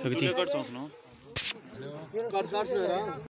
शक्ति